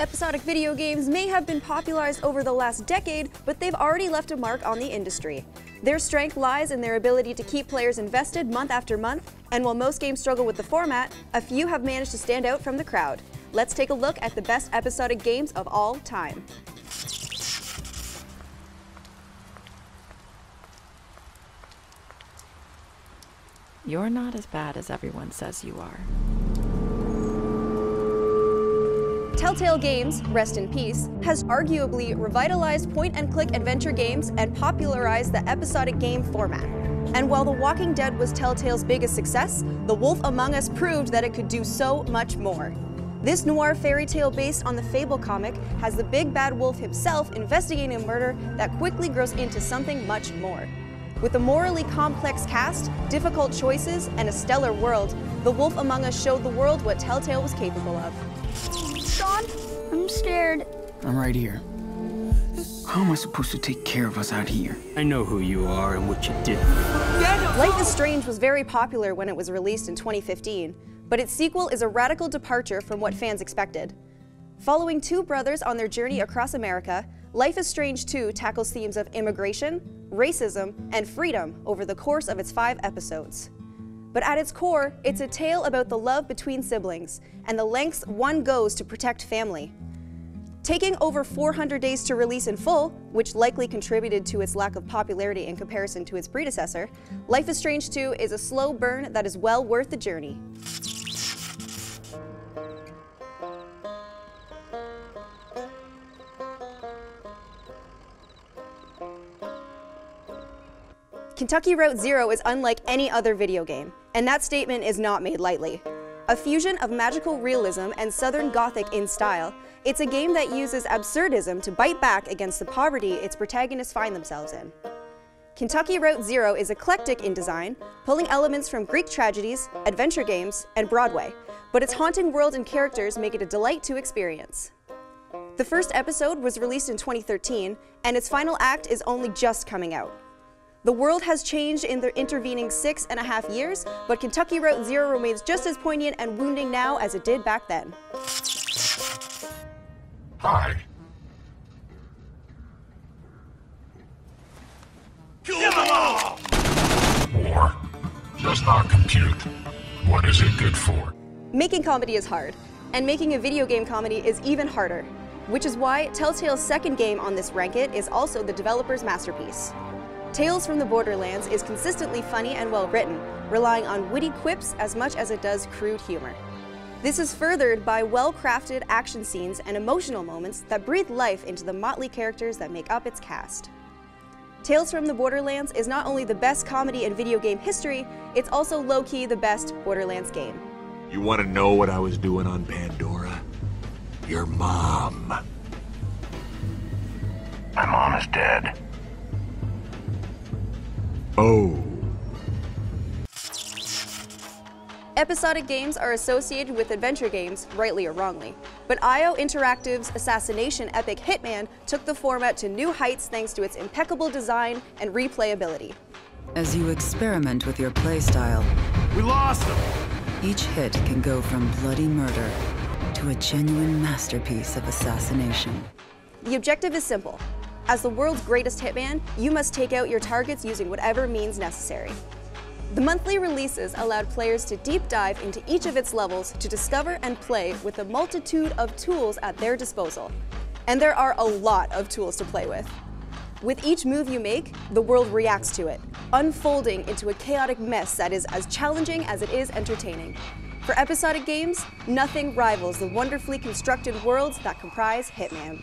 Episodic video games may have been popularized over the last decade, but they've already left a mark on the industry. Their strength lies in their ability to keep players invested month after month, and while most games struggle with the format, a few have managed to stand out from the crowd. Let's take a look at the best episodic games of all time. You're not as bad as everyone says you are. Telltale Games, rest in peace, has arguably revitalized point and click adventure games and popularized the episodic game format. And while The Walking Dead was Telltale's biggest success, The Wolf Among Us proved that it could do so much more. This noir fairy tale based on the Fable comic has the big bad wolf himself investigating a murder that quickly grows into something much more. With a morally complex cast, difficult choices, and a stellar world, The Wolf Among Us showed the world what Telltale was capable of. Sean, I'm scared. I'm right here. How am I supposed to take care of us out here? I know who you are and what you did. Life is Strange was very popular when it was released in 2015, but its sequel is a radical departure from what fans expected. Following two brothers on their journey across America, Life is Strange 2 tackles themes of immigration, racism, and freedom over the course of its five episodes. But at its core, it's a tale about the love between siblings and the lengths one goes to protect family. Taking over 400 days to release in full, which likely contributed to its lack of popularity in comparison to its predecessor, Life is Strange 2 is a slow burn that is well worth the journey. Kentucky Route Zero is unlike any other video game, and that statement is not made lightly. A fusion of magical realism and Southern Gothic in style, it's a game that uses absurdism to bite back against the poverty its protagonists find themselves in. Kentucky Route Zero is eclectic in design, pulling elements from Greek tragedies, adventure games, and Broadway, but its haunting world and characters make it a delight to experience. The first episode was released in 2013, and its final act is only just coming out. The world has changed in the intervening six and a half years, but Kentucky Route Zero remains just as poignant and wounding now as it did back then. Hi. Kill them all! War does not compute. What is it good for? Making comedy is hard, and making a video game comedy is even harder, which is why Telltale's second game on this Rank It is also the developer's masterpiece. Tales from the Borderlands is consistently funny and well written, relying on witty quips as much as it does crude humor. This is furthered by well-crafted action scenes and emotional moments that breathe life into the motley characters that make up its cast. Tales from the Borderlands is not only the best comedy in video game history, it's also low-key the best Borderlands game. You want to know what I was doing on Pandora? Your mom. My mom is dead. Oh. Episodic games are associated with adventure games, rightly or wrongly. But IO Interactive's assassination epic Hitman took the format to new heights thanks to its impeccable design and replayability. As you experiment with your playstyle, We lost them! each hit can go from bloody murder to a genuine masterpiece of assassination. The objective is simple. As the world's greatest hitman, you must take out your targets using whatever means necessary. The monthly releases allowed players to deep dive into each of its levels to discover and play with a multitude of tools at their disposal. And there are a lot of tools to play with. With each move you make, the world reacts to it, unfolding into a chaotic mess that is as challenging as it is entertaining. For episodic games, nothing rivals the wonderfully constructed worlds that comprise Hitman.